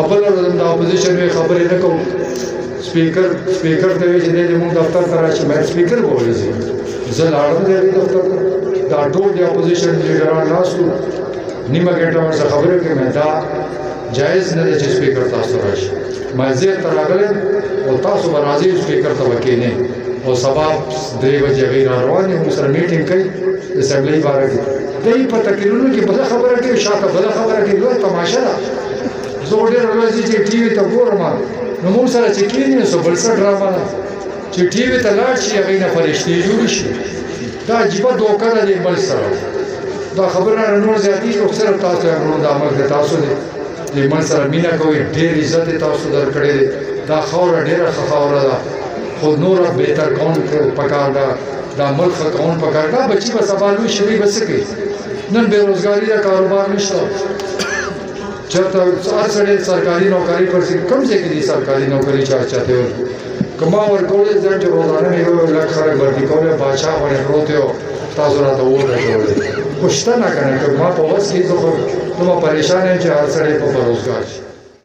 خبره ورته د اپوزیشن وی خبرې نه کوم سپیکر سپیکر ته وی چې د موږ دفتر ته راشي مې سپیکر وویل زه زه لاړم د دفتر ته دا ټول د اپوزیشن لیډران راستو نیمه ګټه ورسره خبرې کوي مې دا جایز نه دی چې سپیکر تاسو راشي مې زه تر راغله او تاسو برازي سپیکر ته وکینې او سبا درې بجې غیر روانې موږ سره میټینګ کوي اسمبلی باره کې دوی په تقریرونو کې بل خبره کوي شاته بل خبره کوي لوی تماشه ده زه ډېر ورځې چې ټي وي ته ګورم نو موږ سره چې کېني نو بل څه ډرامه ده چې ټي وي ته لاړ شي هغې نه فرشتې جوړې شي دا عجیبه دوکه ده دې بل سره دا خبره را نور زیاتي چې اکثر تاسو یې ورو دا عمل د تاسو دی دې من سره مینه کوي ډېر عزت تاسو درکړې دا خوره ډېره خفاوره ده خو نور بهتر کون پکار ده دا ملک ښه کول پکار دا بچي به سبا لوی شي به څه کوي نن بې روزګاري ده کاروبار نشته چېرته هر سړی سرکاري نوکري پسې کوم ځای کې دي سرکاري نوکري چا چاته وي که ما ورکولی ځان چې روزانه مې یو لک خلک بندي کولی باچا غوڼې پروت یو تاسو راته ووټه جوړوي خو شته نه که نه که ما په وس کې زه خو دومره پریشان یم چې هر سړی په روزګار شي